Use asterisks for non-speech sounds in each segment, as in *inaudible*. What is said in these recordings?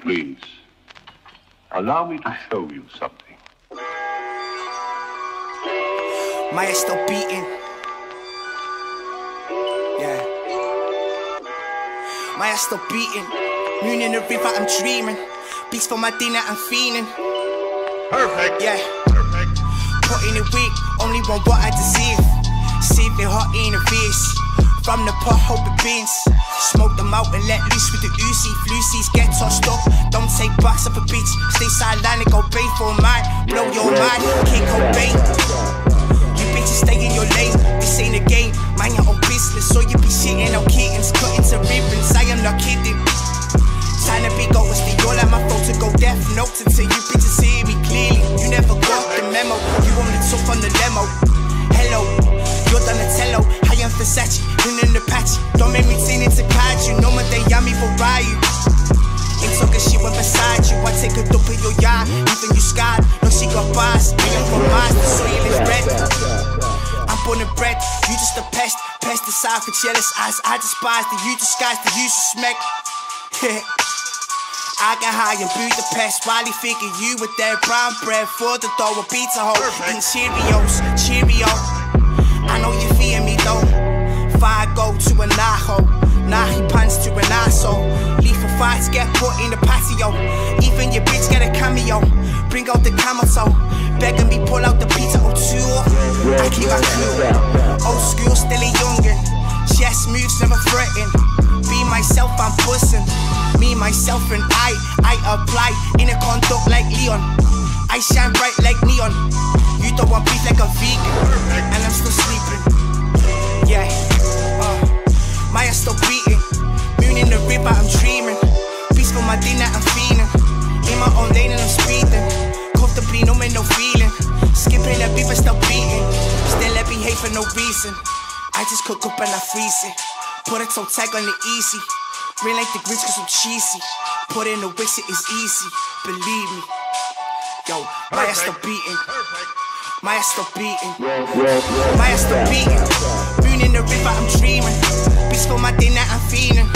please. Allow me to show you something. My Maya still beating. Yeah. My Maya still beating. Moon in the river, I'm dreaming. Beats for my dinner, I'm feeling. Perfect. Yeah. Perfect. Put in a week, only one what I deceive. Save it hot in a face. From the pot, hope it beans. Smoke them out and let loose with the Uzi. Flucies get tossed up. Don't take backs up a bitch. Stay sideline and go pay for mine. Blow your mind, kick bait. You bitches stay in your lane. This ain't a game. Mind your own business. So you be shitting on kittens. Cutting to ribbons. I am not kidding. Time to be go was the all like my phone to go deaf notes until you bitches see me clearly. You never got the memo. You only took on the demo. Hello, you're Donatello. Versace, in the. Don't make me turn into kaiju. No more they yummy for Ryu. Ain't talking shit when beside you. I take a dump in your yard, even you scarred. No, she got bars. I am from Mars, the soil is red. I'm born and bred, you just a pest. Pesticide for jealous eyes. I despise the you disguise the you suspect. *laughs* I got high in Budapest while he figure you with that brown bread for the dough a pizza hole. Eating Cheerios, Cheerio. I know you feeling me though. Fire go to an a Nah, he pants to an asshole. For fights get put in the patio. Even your bitch get a cameo. Bring out the camel toe. Begging me pull out the pizza or two. I keep my cool. Old school, still a youngin'. Chess moves never threaten. Be myself, I'm pussing. Me, myself, and I, I apply in a conduct like Leon. I shine bright like neon. You don't want beef like a vegan, and I'm still Moon in the river, I'm dreaming. Beats for my dinner, I'm feeling. In my own lane, and I'm speeding. Comfortably, no man, no feeling. Skipping the beat, but still beating. Still, I behave for no reason. I just cook up and I freeze it. Put a toe tag on the easy. Rain like the grits cause I'm cheesy. Put in the wicks, it is easy. Believe me. Yo, my ass still beating. My ass still beating. My ass still beating. Moon in the river, I'm dreaming. Beats for my dinner, I'm feeling.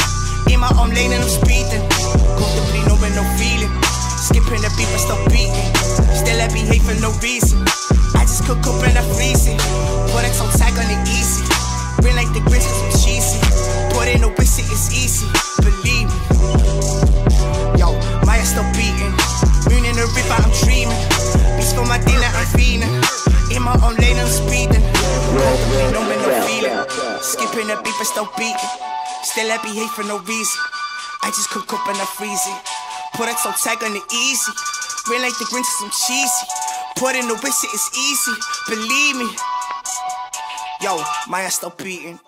In my own lane and I'm speeding. Comfortably, no with no feeling. Skipping the beat, but still beating. Still I behave for no reason. I just cook up and I freeze it. A toe tag on the easy. Rain like the grits Skipping the beat, but still beating. Still I behave for no reason. I just cook up and I freeze it. Put a toe tag on the easy. Rain like the grins cause I'm cheesy. Put in the whistle, it's easy. Believe me. Yo, my ass still beating.